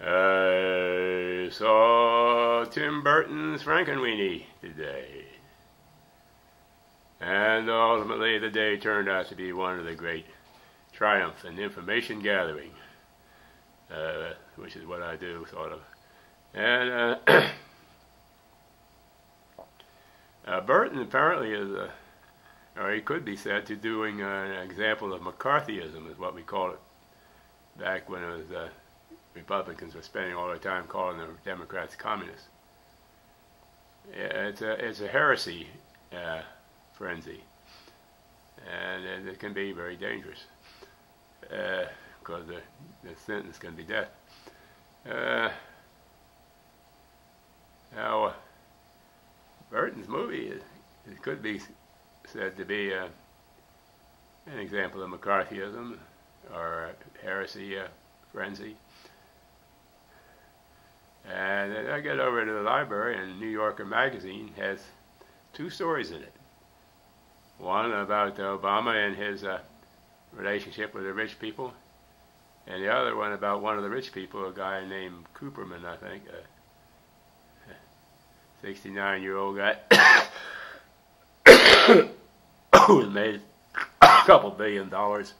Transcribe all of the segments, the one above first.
I saw Tim Burton's Frankenweenie today. And ultimately, the day turned out to be one of the great triumph in information gathering, uh, which is what I do, sort of. And uh, uh, Burton apparently is, a, or he could be said to doing an example of McCarthyism, is what we call it, back when it was uh, Republicans were spending all their time calling the Democrats communists. It's a, it's a heresy uh, frenzy, and, it can be very dangerous because uh, the, the sentence can be death. Uh, now, Burton's movie is, it could be said to be uh, an example of McCarthyism or heresy uh, frenzy. And then I get over to the library, and New Yorker magazine has two stories in it. One about Obama and his uh, relationship with the rich people, and the other one about one of the rich people, a guy named Cooperman, I think, a 69 year old guy who made a couple billion dollars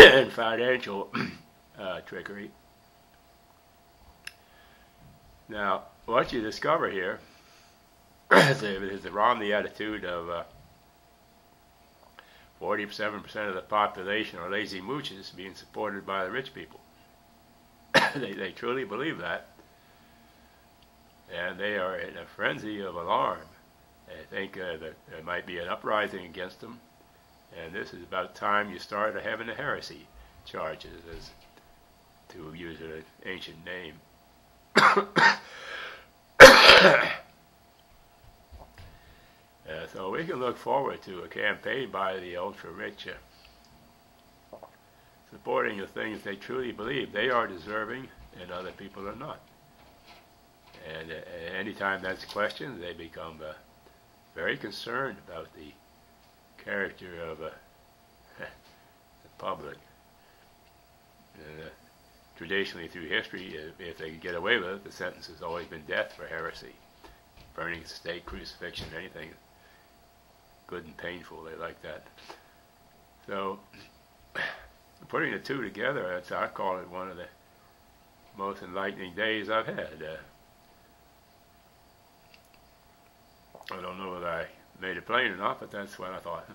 in financial uh, trickery. Now, what you discover here is the Romney attitude of uh, 47% of the population are lazy mooches being supported by the rich people. they, they truly believe that. And they are in a frenzy of alarm. They think uh, that there might be an uprising against them. And this is about time you start having the heresy charges, as to use an ancient name. Uh, so we can look forward to a campaign by the ultra-rich uh, supporting the things they truly believe they are deserving and other people are not. And uh, anytime that's questioned, they become uh, very concerned about the character of uh, the public. Uh, traditionally, through history, if they could get away with it, the sentence has always been death for heresy, burning stake, crucifixion, anything good and painful. They like that. So, putting the two together, I call it one of the most enlightening days I've had. Uh, I don't know whether I made it plain enough, but that's what I thought.